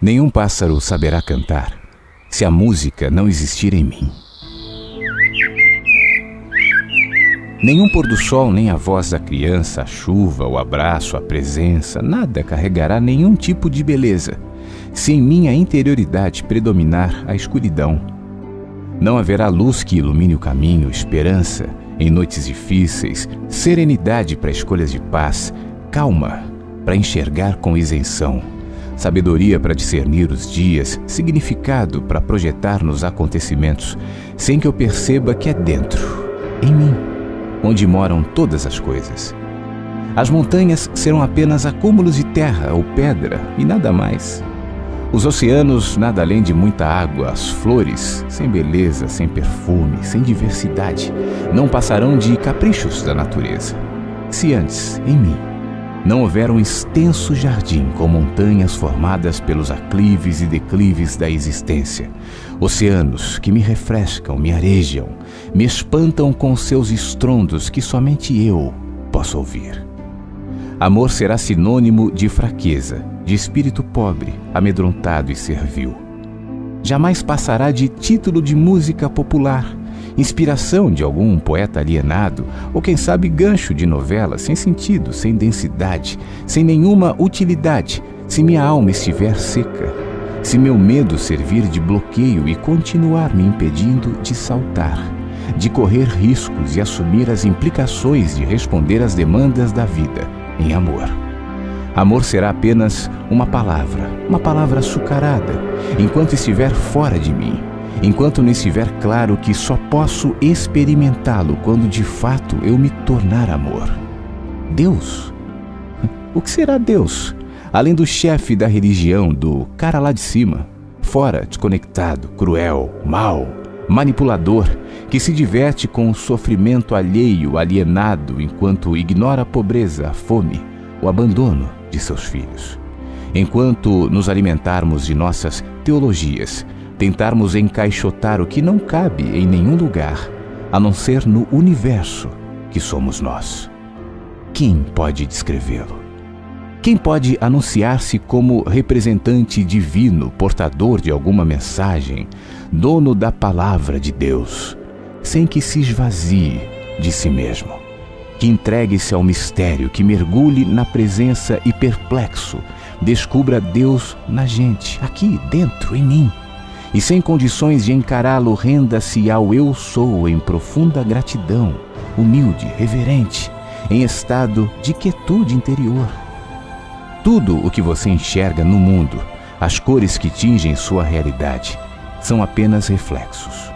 Nenhum pássaro saberá cantar se a música não existir em mim. Nenhum pôr do sol, nem a voz da criança, a chuva, o abraço, a presença, nada carregará nenhum tipo de beleza, se em minha interioridade predominar a escuridão. Não haverá luz que ilumine o caminho, esperança em noites difíceis, serenidade para escolhas de paz, calma para enxergar com isenção sabedoria para discernir os dias, significado para projetar nos acontecimentos, sem que eu perceba que é dentro, em mim, onde moram todas as coisas. As montanhas serão apenas acúmulos de terra ou pedra e nada mais. Os oceanos, nada além de muita água, as flores, sem beleza, sem perfume, sem diversidade, não passarão de caprichos da natureza. Se antes, em mim, não houver um extenso jardim com montanhas formadas pelos aclives e declives da existência, oceanos que me refrescam, me arejam, me espantam com seus estrondos que somente eu posso ouvir. Amor será sinônimo de fraqueza, de espírito pobre, amedrontado e servil. Jamais passará de título de música popular inspiração de algum poeta alienado, ou quem sabe gancho de novela sem sentido, sem densidade, sem nenhuma utilidade, se minha alma estiver seca, se meu medo servir de bloqueio e continuar me impedindo de saltar, de correr riscos e assumir as implicações de responder às demandas da vida em amor. Amor será apenas uma palavra, uma palavra açucarada, enquanto estiver fora de mim enquanto não estiver claro que só posso experimentá-lo quando de fato eu me tornar amor. Deus? O que será Deus? Além do chefe da religião, do cara lá de cima, fora, desconectado, cruel, mau, manipulador, que se diverte com o sofrimento alheio, alienado, enquanto ignora a pobreza, a fome, o abandono de seus filhos. Enquanto nos alimentarmos de nossas teologias, tentarmos encaixotar o que não cabe em nenhum lugar, a não ser no universo que somos nós. Quem pode descrevê-lo? Quem pode anunciar-se como representante divino, portador de alguma mensagem, dono da palavra de Deus, sem que se esvazie de si mesmo? Que entregue-se ao mistério, que mergulhe na presença e perplexo, descubra Deus na gente, aqui dentro, em mim e sem condições de encará-lo, renda-se ao eu sou em profunda gratidão, humilde, reverente, em estado de quietude interior. Tudo o que você enxerga no mundo, as cores que tingem sua realidade, são apenas reflexos.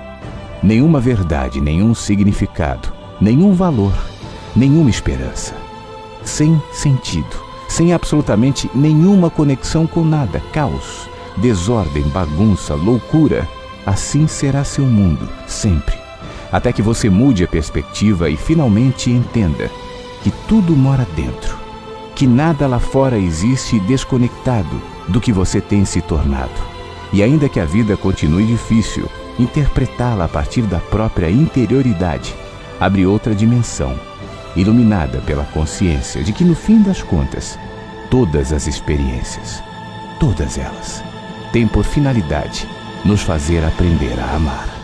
Nenhuma verdade, nenhum significado, nenhum valor, nenhuma esperança. Sem sentido, sem absolutamente nenhuma conexão com nada, caos desordem, bagunça, loucura. Assim será seu mundo, sempre. Até que você mude a perspectiva e finalmente entenda que tudo mora dentro, que nada lá fora existe desconectado do que você tem se tornado. E ainda que a vida continue difícil, interpretá-la a partir da própria interioridade abre outra dimensão, iluminada pela consciência de que no fim das contas, todas as experiências, todas elas, tem por finalidade nos fazer aprender a amar.